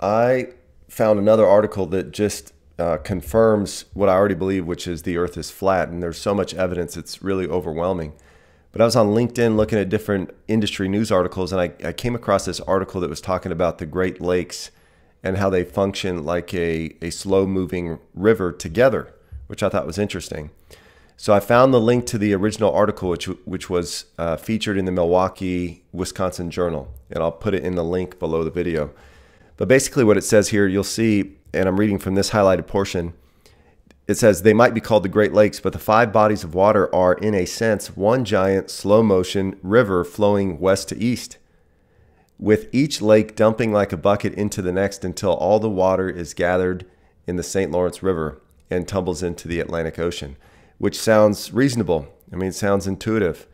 I found another article that just uh, confirms what I already believe, which is the earth is flat. And there's so much evidence, it's really overwhelming. But I was on LinkedIn looking at different industry news articles, and I, I came across this article that was talking about the Great Lakes and how they function like a, a slow moving river together, which I thought was interesting. So I found the link to the original article, which, which was uh, featured in the Milwaukee, Wisconsin Journal, and I'll put it in the link below the video. But basically, what it says here, you'll see, and I'm reading from this highlighted portion. It says they might be called the Great Lakes, but the five bodies of water are, in a sense, one giant slow motion river flowing west to east, with each lake dumping like a bucket into the next until all the water is gathered in the St. Lawrence River and tumbles into the Atlantic Ocean, which sounds reasonable. I mean, it sounds intuitive.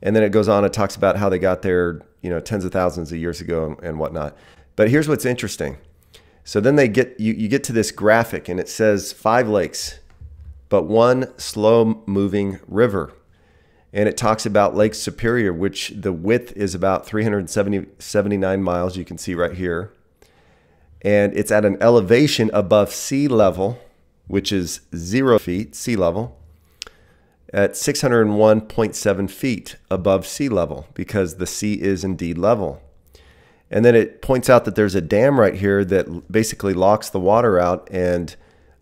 And then it goes on it talks about how they got there, you know, tens of thousands of years ago and, and whatnot. But here's what's interesting. So then they get you, you get to this graphic and it says five lakes, but one slow moving river. And it talks about Lake Superior, which the width is about 379 miles. You can see right here. And it's at an elevation above sea level, which is zero feet, sea level, at 601.7 feet above sea level because the sea is indeed level. And then it points out that there's a dam right here that basically locks the water out and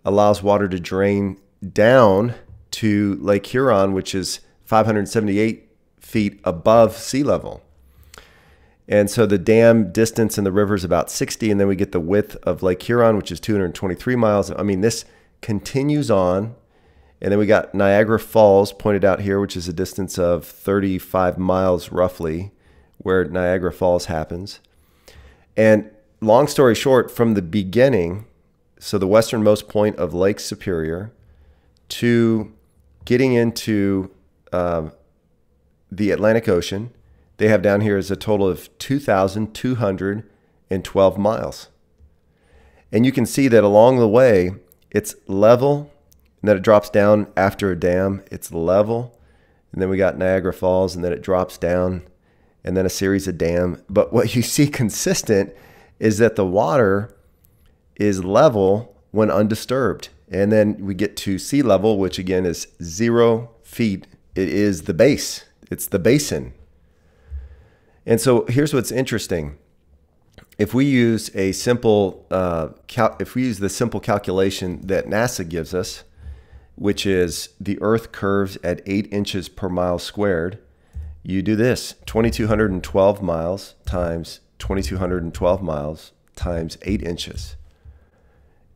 allows water to drain down to Lake Huron, which is 578 feet above sea level. And so the dam distance in the river is about 60, and then we get the width of Lake Huron, which is 223 miles. I mean, this continues on. And then we got Niagara Falls pointed out here, which is a distance of 35 miles roughly, where Niagara Falls happens. And long story short, from the beginning, so the westernmost point of Lake Superior to getting into uh, the Atlantic Ocean, they have down here is a total of 2,212 miles. And you can see that along the way, it's level, and then it drops down after a dam. It's level, and then we got Niagara Falls, and then it drops down and then a series of dam. But what you see consistent is that the water is level when undisturbed. And then we get to sea level, which again is zero feet. It is the base, it's the basin. And so here's what's interesting. If we use a simple, uh, if we use the simple calculation that NASA gives us, which is the Earth curves at eight inches per mile squared, you do this 2212 miles times 2212 miles times 8 inches.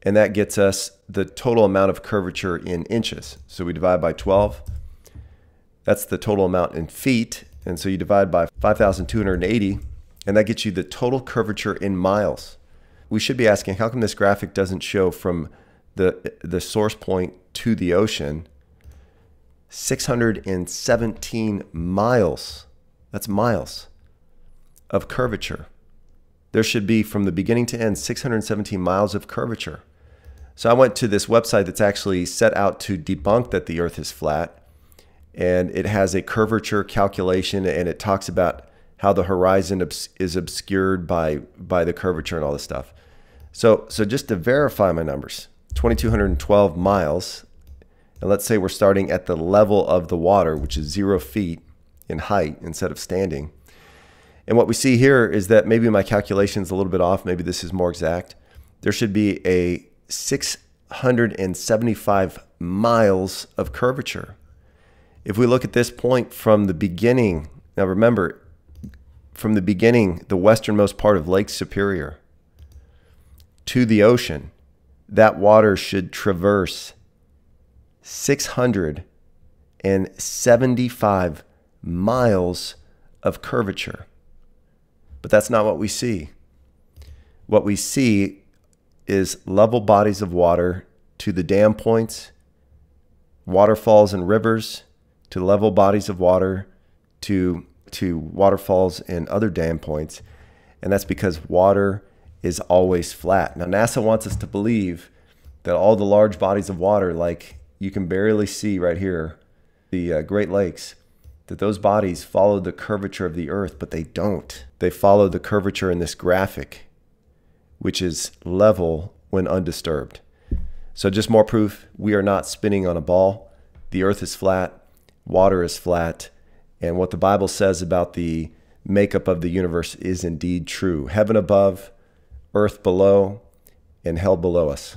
And that gets us the total amount of curvature in inches. So we divide by 12 that's the total amount in feet. And so you divide by 5280 and that gets you the total curvature in miles. We should be asking how come this graphic doesn't show from the the source point to the ocean 617 miles. That's miles of curvature. There should be from the beginning to end 617 miles of curvature. So I went to this website that's actually set out to debunk that the earth is flat. And it has a curvature calculation and it talks about how the horizon is obscured by, by the curvature and all this stuff. So, so just to verify my numbers, 2,212 miles and let's say we're starting at the level of the water, which is zero feet in height instead of standing. And what we see here is that maybe my calculation is a little bit off. Maybe this is more exact. There should be a 675 miles of curvature. If we look at this point from the beginning, now remember, from the beginning, the westernmost part of Lake Superior to the ocean, that water should traverse 675 miles of curvature. But that's not what we see. What we see is level bodies of water to the dam points, waterfalls and rivers, to level bodies of water, to, to waterfalls and other dam points. And that's because water is always flat. Now, NASA wants us to believe that all the large bodies of water, like you can barely see right here the uh, Great Lakes, that those bodies follow the curvature of the earth, but they don't. They follow the curvature in this graphic, which is level when undisturbed. So, just more proof we are not spinning on a ball. The earth is flat, water is flat, and what the Bible says about the makeup of the universe is indeed true heaven above, earth below, and hell below us.